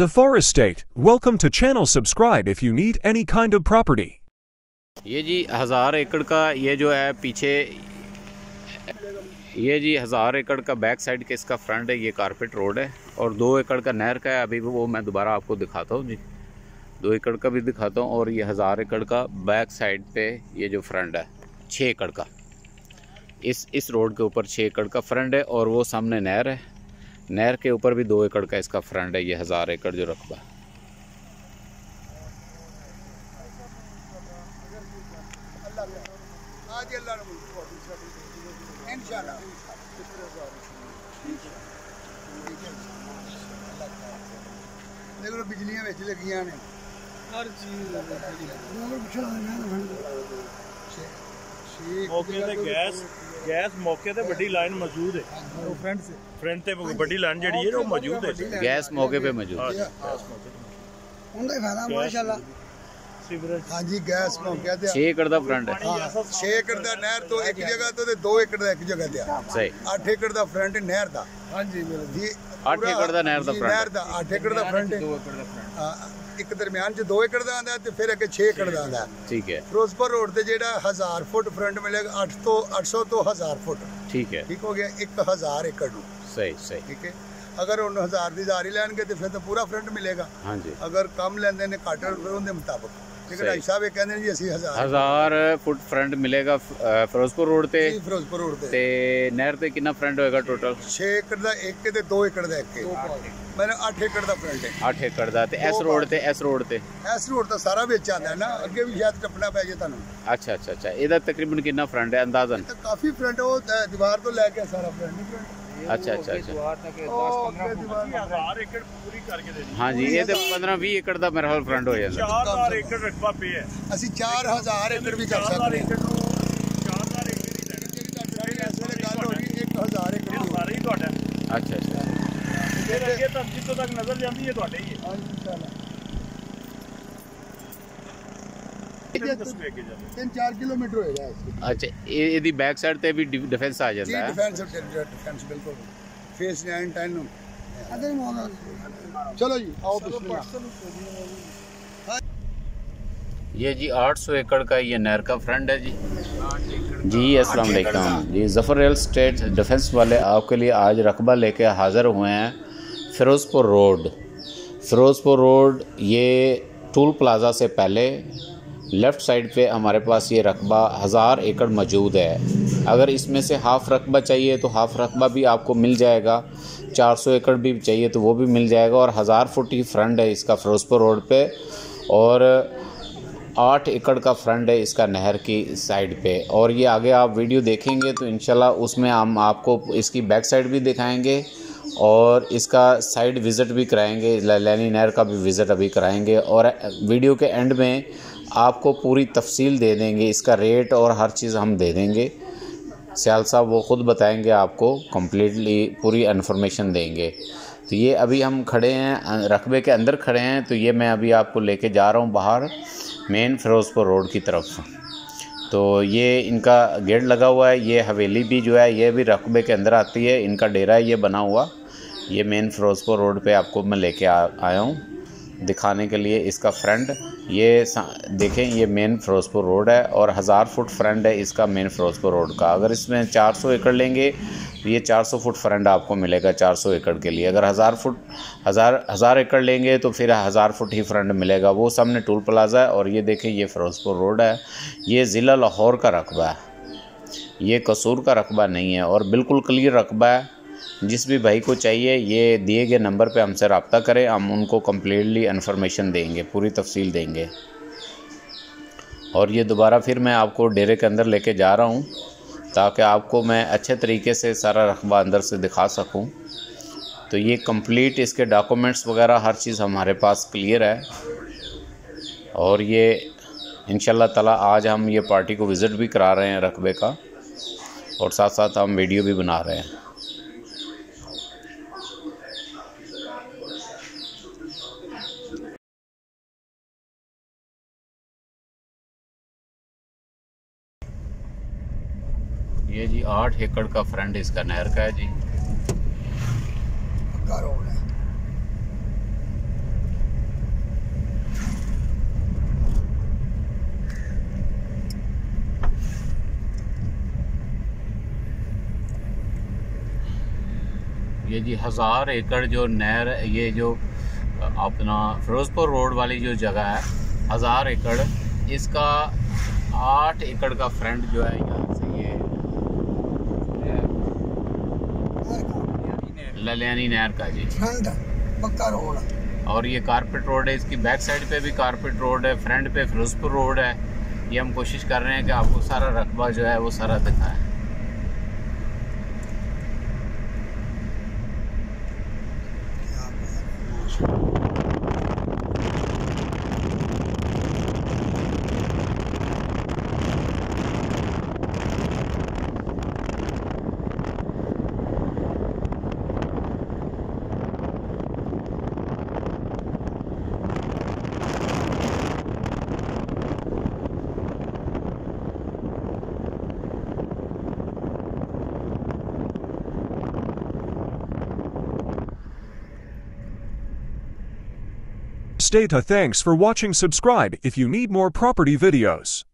Zafar Estate. Welcome to channel subscribe if you need any kind of property. ये जी हज़ार एकड़ का ये जो है पीछे, ये जी हज़ार एकड़ का बैक साइड के इसका फ्रंट है, ये कारपेट रोड है और दो एकड़ का नहर का है, अभी वो मैं दोबारा आपको दिखाता हूँ जी दो एकड़ का भी दिखाता हूँ और ये हज़ार एकड़ का बैक साइड पे ये जो फ्रंट है छः एकड़ का इस इस रोड के ऊपर छः एकड़ का फ्रंट है और वो सामने नहर है नहर के ऊपर भी दो एकड़ का इसका फ्रंट है ये हज़ार एकड़ जो रकबा आज अल्लाह ने इंशाल्लाह देख लो ਗੈਸ ਮੌਕੇ ਤੇ ਵੱਡੀ ਲਾਈਨ ਮੌਜੂਦ ਹੈ। ਉਹ ਫਰੰਟ ਸੇ ਫਰੰਟ ਤੇ ਵੱਡੀ ਲਾਈਨ ਜਿਹੜੀ ਹੈ ਉਹ ਮੌਜੂਦ ਹੈ। ਗੈਸ ਮੌਕੇ 'ਤੇ ਮੌਜੂਦ ਹਾਂ। ਉਹਦਾ ਹੀ ਫਾਇਦਾ ਮਾਸ਼ਾਅੱਲਾ। ਸੀਵਰੇਜ। ਹਾਂਜੀ ਗੈਸ ਮੌਕੇ ਤੇ 6 ਏਕੜ ਦਾ ਫਰੰਟ ਹੈ। 6 ਏਕੜ ਦਾ ਨਹਿਰ ਤੋਂ ਇੱਕ ਜਗ੍ਹਾ ਤੋਂ ਤੇ 2 ਏਕੜ ਦਾ ਇੱਕ ਜਗ੍ਹਾ ਤੇ ਸਹੀ। 8 ਏਕੜ ਦਾ ਫਰੰਟ ਨਹਿਰ ਦਾ। ਹਾਂਜੀ ਮੇਰੇ ਜੀ ਅੱਠ ਏਕੜ ਦਾ ਨਹਿਰ ਦਾ ਜੀ, ਨਹਿਰ ਦਾ 8 ਏਕੜ ਦਾ ਫਰੰਟ 2 ਏਕੜ ਦਾ ਫਰੰਟ ਇੱਕ ਦਰਮਿਆਨ ਚ 2 ਏਕੜ ਦਾ ਆਂਦਾ ਤੇ ਫਿਰ ਅੱਗੇ 6 ਏਕੜ ਦਾ ਆਂਦਾ ਠੀਕ ਹੈ ਫਿਰੋਜ਼ਪੁਰ ਰੋਡ ਤੇ ਜਿਹੜਾ 1000 ਫੁੱਟ ਫਰੰਟ ਮਿਲੇਗਾ 8 ਤੋਂ 800 ਤੋਂ 1000 ਫੁੱਟ ਠੀਕ ਹੈ ਠੀਕ ਹੋ ਗਿਆ 1000 ਏਕੜ ਨੂੰ ਸਹੀ ਸਹੀ ਠੀਕ ਹੈ ਅਗਰ ਉਹ 1000 ਦੀ ਜ਼ਾਰੀ ਲੈਣਗੇ ਤੇ ਫਿਰ ਤਾਂ ਪੂਰਾ ਫਰੰਟ ਮਿਲੇਗਾ ਹਾਂਜੀ ਅਗਰ ਕਮ ਲੈਂਦੇ ਨੇ ਘੱਟ ਫਿਰ ਉਹਦੇ ਮੁਤਾਬਕ ਲੇਕਿਨ। ਭਾਈ ਸਾਹਿਬ ਇਹ ਕਹਿੰਦੇ ਨੇ ਜੀ ਅਸੀਂ 1000 ਹਜ਼ਾਰ ਫੁੱਟ ਫਰੰਟ ਮਿਲੇਗਾ ਫਿਰੋਜ਼ਪੁਰ ਰੋਡ ਤੇ। ਜੀ ਫਿਰੋਜ਼ਪੁਰ ਰੋਡ ਤੇ। ਤੇ ਨਹਿਰ ਤੇ ਕਿੰਨਾ ਫਰੰਟ ਹੋਏਗਾ ਟੋਟਲ 6 ਏਕੜ ਦਾ ਇੱਕ ਤੇ 2 ਏਕੜ ਦਾ ਇੱਕ ਮੈਨੂੰ 8 ਏਕੜ ਦਾ ਫਰੰਟ ਹੈ। 8 ਏਕੜ ਦਾ ਤੇ ਇਸ ਰੋਡ ਤੇ ਇਸ ਰੋਡ ਤੇ? ਇਸ ਰੋਡ ਤਾਂ ਸਾਰਾ ਵਿੱਚ ਆਉਂਦਾ ਹੈ ਨਾ ਅੱਗੇ ਵੀ ਸ਼ਾਇਦ ਟੱਪਣਾ ਪੈ ਜੇ ਤੁਹਾਨੂੰ। ਅੱਛਾ ਅੱਛਾ ਅੱਛਾ। ਇਹਦਾ ਤਕਰੀਬਨ ਕਿੰਨਾ ਫਰੰਟ ਹੈ ਅੰਦਾਜ਼ਨ? ਕਾਫੀ ਫਰੰਟ ਉਹ ਦੀਵਾਰ ਤੋਂ ਲੈ ਕੇ ਸਾਰਾ ਫਰੰਟ ਅੱਛਾ ਅੱਛਾ ਅੱਛਾ ਉਹ ਅੱਗੇ ਦੀਵਾਰ ਤੱਕ। 1000 ਏਕੜ ਪੂਰੀ ਕਰਕੇ ਦੇਣੀ ਹਾਂਜੀ ਇਹ ਤੇ 15 20 ਏਕੜ ਦਾ ਮੇਰੇ ਖਿਆਲ ਫਰੰਟ ਹੋ ਜਾਂਦਾ 4000 ਏਕੜ ਰਕਬਾ ਪਿਆ ਹੈ ਅਸੀਂ 4000 ਏਕੜ ਵੀ ਕਰ 4000 ਸਕਦੇ ਏਕੜ ਨੂੰ 4000 ਏਕੜ ਹੀ ਲੈਣਾ ਜਿਹੜੀ ਤੁਹਾਡੀ ਇਸ ਵੇਲੇ ਗੱਲ ਹੋ ਰਹੀ 1000 ਏਕੜ ਇਹ ਦੀ ਸਾਰਾ ਹੀ ਤੁਹਾਡਾ ਹੈ। ਅੱਛਾ ਅੱਛਾ ਫਿਰ ਅੱਗੇ ਤਾਂ ਜਿੱਥੋਂ ਤੱਕ ਨਜ਼ਰ ਜਾਂਦੀ ਹੈ ਤੁਹਾਡੇ ਹੀ ਹੈ ਇਹਦੇ ਦੱਸੋ ਅੱਗੇ ਜਾਂਦੇ 3-4 ਕਿਲੋਮੀਟਰ ਹੋਏਗਾ ਇਸ ਅੱਛਾ ਇਹ ਇਹਦੀ ਬੈਕ ਸਾਈਡ ਤੇ ਵੀ ਡਿਫੈਂਸ ਆ ਜੀ ਜਾਂਦਾ ਹੈ ਡਿਫੈਂਸ ਡਿਫੈਂਸ ਬਿਲਕੁਲ ਫੇਸ 9 10 ਨੂੰ ਚਲੋ ਜੀ ਆਓ ਬਿਸਮਿਲ੍ਲਾ ये जी 800 एकड़ का ये नहर का फ्रंट है जी जी अस्सलाम वालेकुम जी ज़फ़र रियल स्टेट डिफेंस वाले आपके लिए आज रकबा लेके हाज़िर हुए हैं फ़िरोज़पुर रोड फ़िरोज़पुर रोड ये टूल प्लाज़ा से पहले लेफ़्ट साइड पे हमारे पास ये रकबा हज़ार एकड़ मौजूद है। अगर इसमें से हाफ़ रकबा चाहिए तो हाफ़ रकबा भी आपको मिल जाएगा। 400 एकड़ भी चाहिए तो वो भी मिल जाएगा और हज़ार फुट की फ्रंट है इसका फ़िरोज़पुर रोड पे और आठ एकड़ का फ्रंट है इसका नहर की साइड पे। और ये आगे आप वीडियो देखेंगे तो इंशाल्लाह उसमें हम आपको इसकी बैक साइड भी दिखाएँगे और इसका साइड विज़िट भी कराएँगे। लैनी नहर का भी विज़िट अभी कराएँगे और वीडियो के एंड में आपको पूरी तफसील दे देंगे, इसका रेट और हर चीज़ हम दे देंगे। सियाल साहब वो ख़ुद बताएँगे, आपको कम्प्लीटली पूरी इन्फॉर्मेशन देंगे। तो ये अभी हम खड़े हैं, रकबे के अंदर खड़े हैं तो ये मैं अभी आपको लेके जा रहा हूँ बाहर, मेन फ़िरोज़पुर रोड की तरफ़। तो ये इनका गेट लगा हुआ है, ये हवेली भी जो है, ये भी रकबे के अंदर आती है, इनका डेरा ये बना हुआ। ये मेन फ़िरोज़पुर रोड पे आपको मैं लेके आया हूँ। दिखाने के लिए इसका फ्रंट, ये देखें, ये मेन फ़िरोज़पुर रोड है और हज़ार फुट फ्रंट है इसका मेन फ़िरोज़पुर रोड का। अगर इसमें 400 एकड़ लेंगे, ये 400 फुट फ्रंट आपको मिलेगा 400 एकड़ के लिए। अगर हज़ार फुट, हज़ार हज़ार एकड़ लेंगे तो फिर हज़ार फुट ही फ्रंट मिलेगा। वो सामने टूल प्लाजा है और ये देखें, ये फ़िरोज़पुर रोड है। ये ज़िला लाहौर का रकबा है। ये कसूर का रकबा नहीं है और बिल्कुल क्लियर रकबा है। जिस भी भाई को चाहिए, ये दिए गए नंबर पे हमसे रबता करें, हम उनको कम्प्लीटली इन्फॉर्मेशन देंगे, पूरी तफसील देंगे। और ये दोबारा फिर मैं आपको डेरे के अंदर लेके जा रहा हूँ, ताकि आपको मैं अच्छे तरीके से सारा रकबा अंदर से दिखा सकूँ। तो ये कंप्लीट इसके डॉक्यूमेंट्स वगैरह, हर चीज़ हमारे पास क्लियर है। और ये इन ताला, आज हम ये पार्टी को विज़िट भी करा रहे हैं रकबे का, और साथ साथ हम वीडियो भी बना रहे हैं। ये जी आठ एकड़ का फ्रंट इसका नहर का है जी। ये जी हज़ार एकड़ जो नहर ये जो अपना फिरोज़पुर रोड वाली जो जगह है हज़ार एकड़ इसका आठ एकड़ का फ्रंट जो है यहाँ से ये ललियानी नहर का जी। फ्रंट पक्का रोड और ये कारपेट रोड है इसकी बैक साइड पे भी कारपेट रोड है फ्रंट पे फिरोजपुर रोड है। ये हम कोशिश कर रहे हैं कि आपको सारा रकबा जो है वो सारा दिखाएँ। To thanks for watching subscribe if you need more property videos.